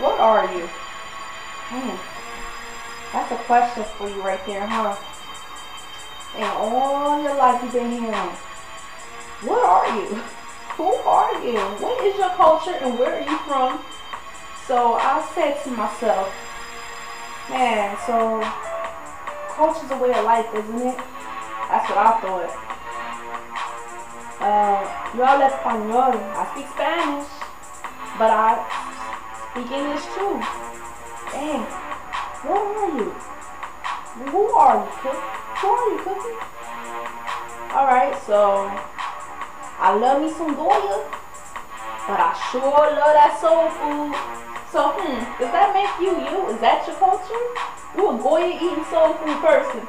what are you? Hmm. That's a question for you right there, huh? And all your life you've been hearing, what are you? Who are you? What is your culture and where are you from? So I said to myself, man, so culture's a way of life, isn't it? That's what I thought. Uh, yo hablo español. I speak Spanish. But I speak English too. Dang. What are you? Who are you? Who are you, Cookie? Alright, so I love me some Goya. But I sure love that soul food. So, hmm, does that make you you? Is that your culture? You a Goya eating soul food person.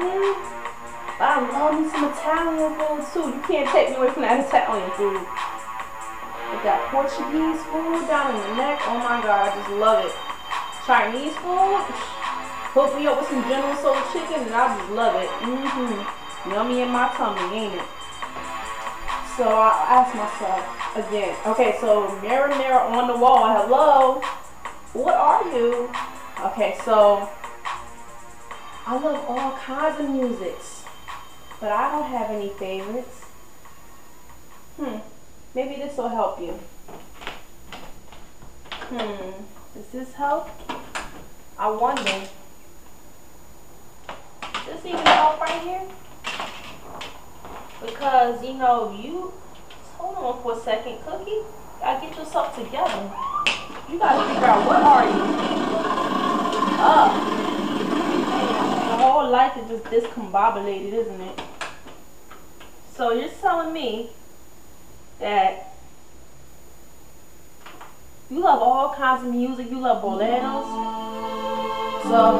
Hmm. I love me some Italian food too. You can't take me away from that Italian food. With that Portuguese food down in the neck, oh my god, I just love it. Chinese food, hook me up with some General Tso chicken and I just love it. Mm-hmm. Yummy in my tummy, ain't it? So I asked myself again, okay, so mirror, mirror on the wall, hello, what are you? Okay, so I love all kinds of musics. But I don't have any favorites. Hmm. Maybe this will help you. Hmm. Does this help? I wonder. Does this even help right here? Because, you know, you... Hold on for a second, Cookie. Gotta get yourself together. You gotta figure out what are you? Up. The whole life is just discombobulated, isn't it? So you're telling me that you love all kinds of music. You love boleros. So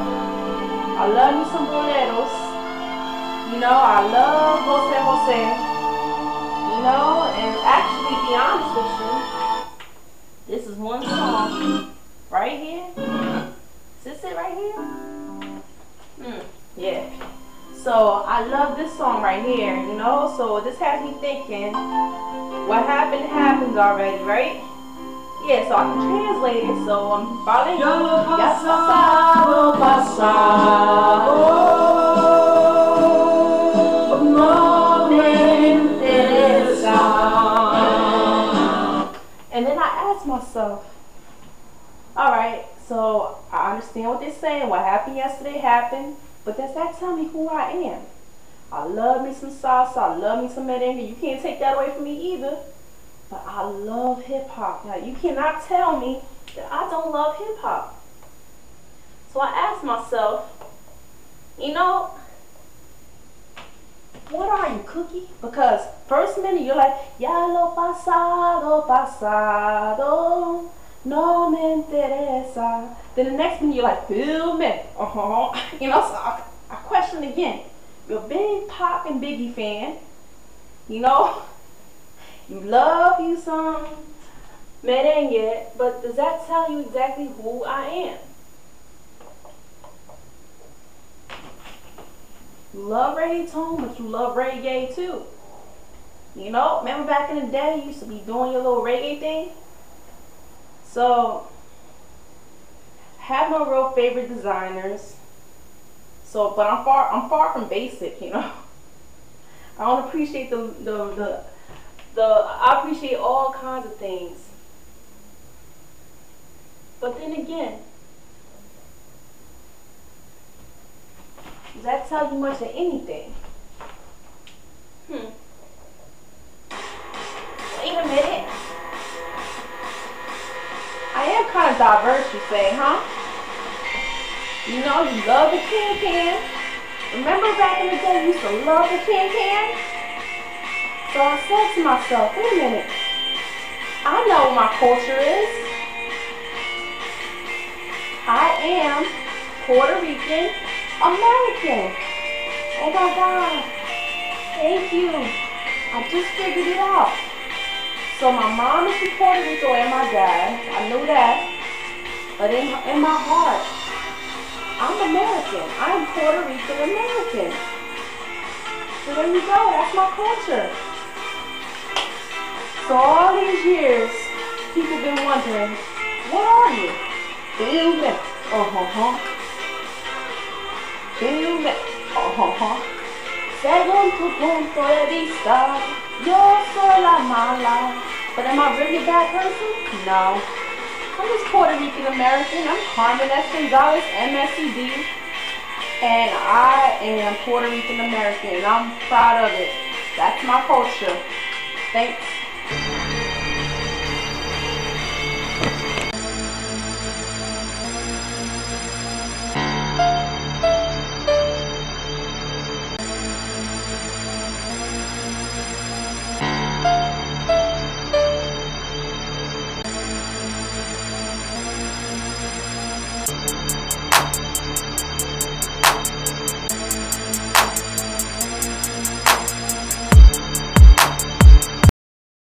I love you some boleros. You know, I love Jose Jose. You know, and actually, be honest with you, this is one song right here. Is this it right here? So I love this song right here, you know? So this has me thinking, what happened happens already, right? Yeah, so I can translate it. So I'm following. Ya lo pasado, pasado. No me interesa. And then I ask myself, all right, so I understand what they're saying. What happened yesterday happened. But does that tell me who I am? I love me some salsa. I love me some merengue. You can't take that away from me either. But I love hip hop. Now you cannot tell me that I don't love hip hop. So I asked myself, you know, what are you, Cookie? Because first minute you're like, ya lo pasado, pasado, no me interesa. Then the next minute you're like, feel me. Uh-huh. You know, so I, I question again. You're a big Pac and Biggie fan. You know, you love you some merengue, but does that tell you exactly who I am? You love reggaeton, but you love reggae too. You know, remember back in the day, you used to be doing your little reggae thing? So, have no real favorite designers. So, but I'm far, I'm far from basic, you know. I don't appreciate the, the, the, the, I appreciate all kinds of things. But then again, does that tell you much of anything? Hmm. Diverse, you say, huh? You know, you love the can can. Remember back in the day, you used to love the can can? So I said to myself, wait a minute. I know what my culture is. I am Puerto Rican American. Oh my God. Thank you. I just figured it out. So my mom is from Puerto Rico and my dad. I knew that. But in, in my heart, I'm American. I'm Puerto Rican American. So there you go. That's my culture. So all these years, people been wondering, what are you? Filme. Uh-huh. Filme. Uh-huh. Según tu punto de vista, yo soy la mala. But am I really a bad person? No. I'm just Puerto Rican American. I'm Carmen S. Gonzalez, MS.Ed. And I am Puerto Rican American and I'm proud of it. That's my culture. Thanks.